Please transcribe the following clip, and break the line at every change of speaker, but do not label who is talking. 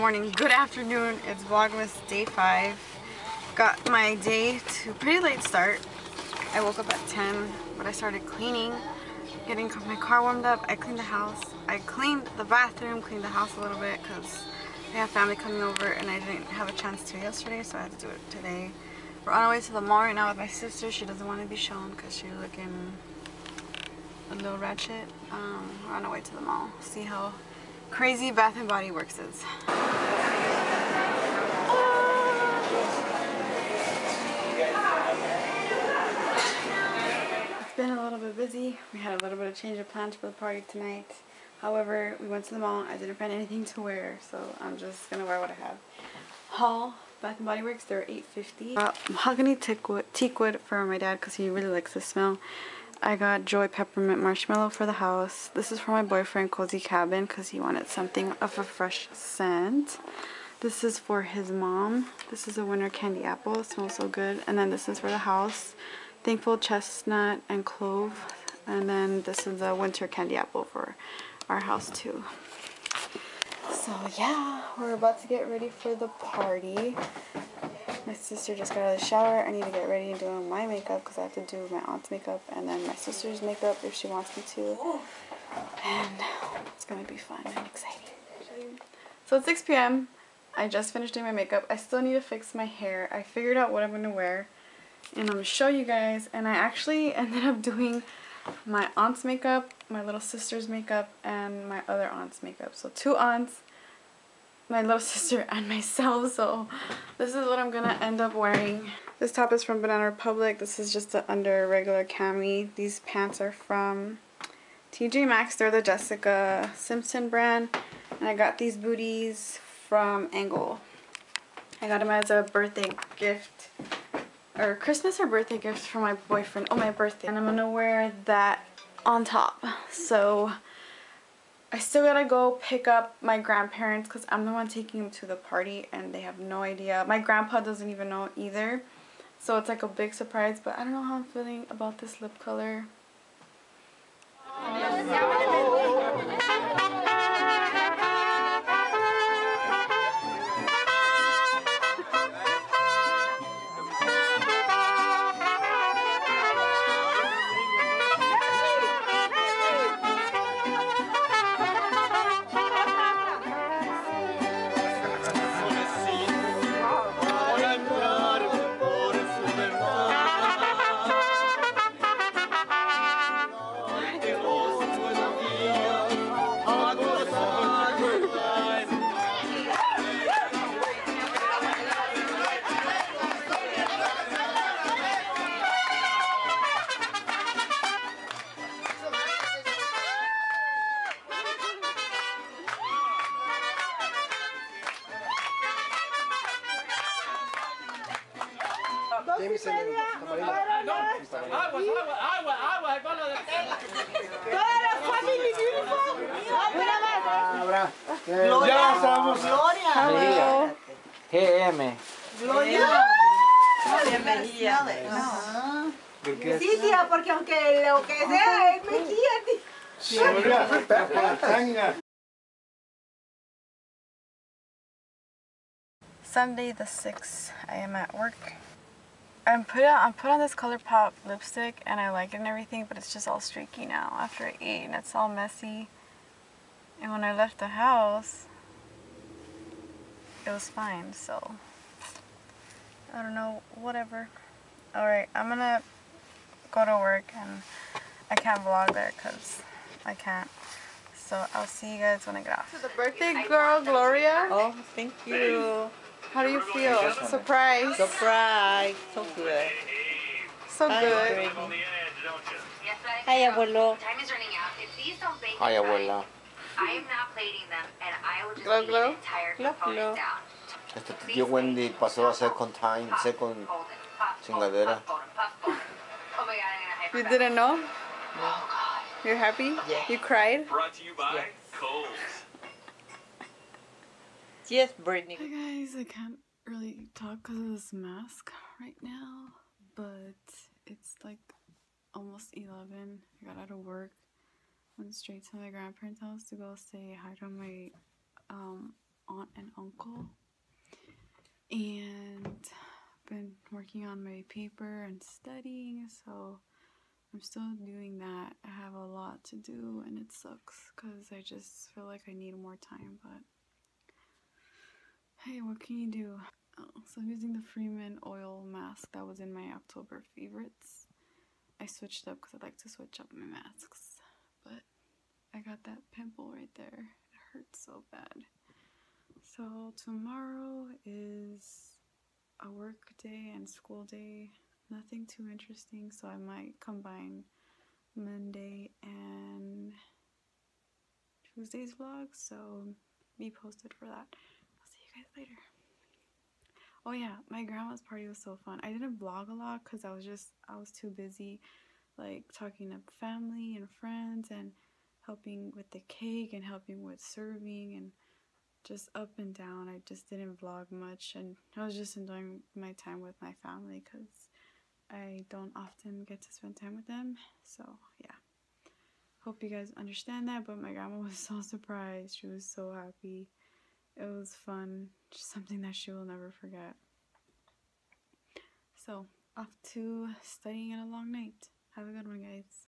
morning, good afternoon. It's Vlogmas day five. Got my day to pretty late start. I woke up at 10, but I started cleaning, getting my car warmed up. I cleaned the house. I cleaned the bathroom, cleaned the house a little bit because I have family coming over and I didn't have a chance to yesterday, so I had to do it today. We're on our way to the mall right now with my sister. She doesn't want to be shown because she's looking a little ratchet. Um, we're on our way to the mall. See how crazy Bath and Body Works is. It's been a little bit busy. We had a little bit of change of plans for the party tonight. However, we went to the mall. I didn't find anything to wear, so I'm just gonna wear what I have. Haul Bath and Body Works. They're $8.50. Uh, mahogany teakwood, teakwood for my dad because he really likes the smell. I got Joy Peppermint Marshmallow for the house. This is for my boyfriend Cozy Cabin because he wanted something of a fresh scent. This is for his mom. This is a winter candy apple. It smells so good. And then this is for the house. Thankful chestnut and clove. And then this is a winter candy apple for our house too. So yeah, we're about to get ready for the party. My sister just got out of the shower. I need to get ready and do my makeup because I have to do my aunt's makeup and then my sister's makeup if she wants me to. And it's going to be fun and exciting. So it's 6 p.m. I just finished doing my makeup. I still need to fix my hair. I figured out what I'm going to wear and I'm going to show you guys. And I actually ended up doing my aunt's makeup, my little sister's makeup, and my other aunt's makeup. So two aunts my little sister and myself so this is what I'm gonna end up wearing. This top is from Banana Republic. This is just a under regular cami. These pants are from TJ Maxx. They're the Jessica Simpson brand. And I got these booties from Angle. I got them as a birthday gift or Christmas or birthday gift for my boyfriend. Oh my birthday. And I'm gonna wear that on top. So I still gotta go pick up my grandparents because I'm the one taking them to the party and they have no idea. My grandpa doesn't even know either. So it's like a big surprise, but I don't know how I'm feeling about this lip color.
James en el camarín.
Aguas, agua, agua, agua, con lo de
Todas las family beautiful. Mira más.
Abra. Eh, ya estamos.
Gloria.
GM.
Gloria.
Bienvenida.
Sí, tía, porque aunque lo que sea, es mejía, tía.
Gloria, tanga.
Sunday the 6th, I am at work. I'm put on, I'm put on this ColourPop lipstick and I like it and everything, but it's just all streaky now after I ate and it's all messy. And when I left the house, it was fine, so I don't know, whatever. Alright, I'm gonna go to work and I can't vlog there because I can't. So I'll see you guys when I get off. To the birthday girl, Gloria.
Oh, thank you.
How do you feel? Surprise.
Surprise. So good.
So
Hi,
good.
Hi,
abuelo.
Time is running out. If these don't bake
Hi, abuela.
I am not plating them, and I will just
Glow, glow.
the entire
Glow,
component
glow.
down.
Este tío Wendy pasó a ser con Time, sé con
Fold it, puff, fold it,
chingadera.
puff, fold it, puff, fold it. Oh my god, I'm
You didn't know?
Oh god.
You're happy?
Yeah.
You cried?
Brought to you by
Yes.
Coles.
Yes, Brittany.
Hi guys, I can't really talk because of this mask right now, but it's like almost 11. I got out of work, went straight to my grandparents' house to go say hi to my um, aunt and uncle, and been working on my paper and studying, so I'm still doing that. I have a lot to do and it sucks because I just feel like I need more time, but hey, what can you do? Oh, so I'm using the Freeman oil mask that was in my October favorites. I switched up because I like to switch up my masks, but I got that pimple right there. It hurts so bad. So tomorrow is a work day and school day. Nothing too interesting, so I might combine Monday and Tuesday's vlog. So be posted for that. I'll see you guys later. Oh yeah, my grandma's party was so fun. I didn't vlog a lot because I was just I was too busy, like talking to family and friends and helping with the cake and helping with serving and just up and down. I just didn't vlog much and I was just enjoying my time with my family because I don't often get to spend time with them. So yeah. Hope you guys understand that, but my grandma was so surprised. She was so happy. It was fun. Just something that she will never forget. So, off to studying in a long night. Have a good one, guys.